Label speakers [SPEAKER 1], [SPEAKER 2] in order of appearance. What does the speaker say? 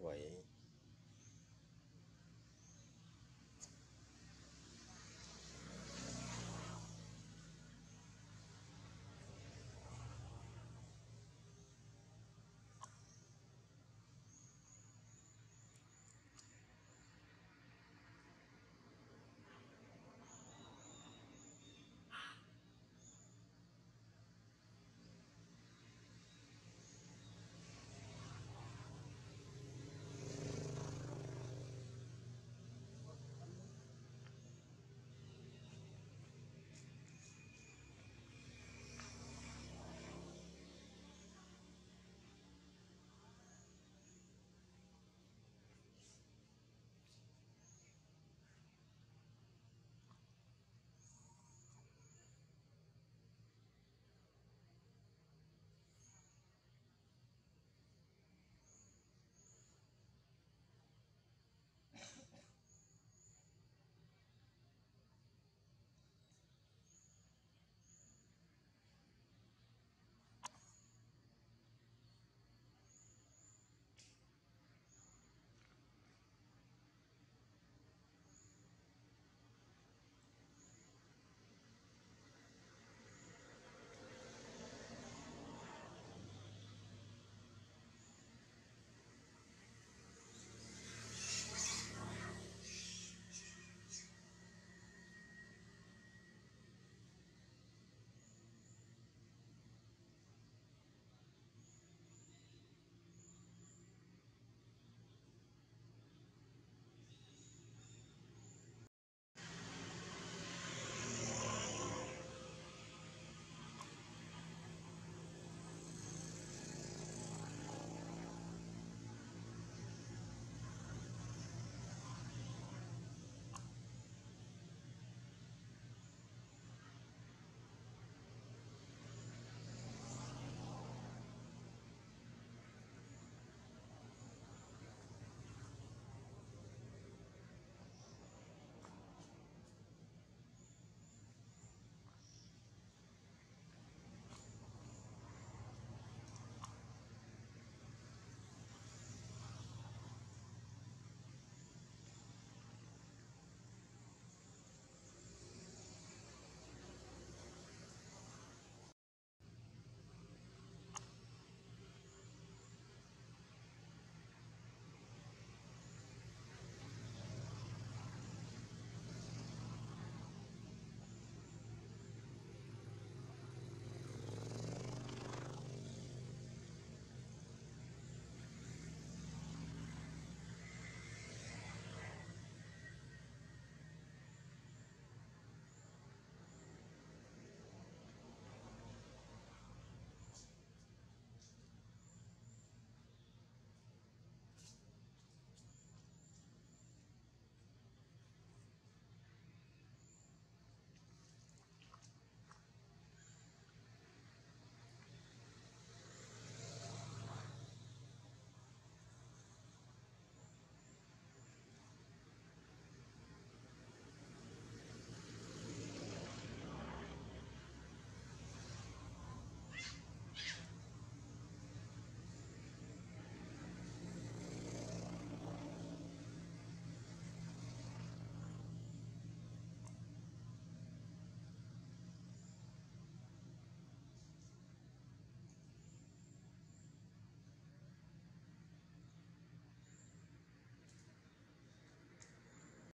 [SPEAKER 1] vai, hein?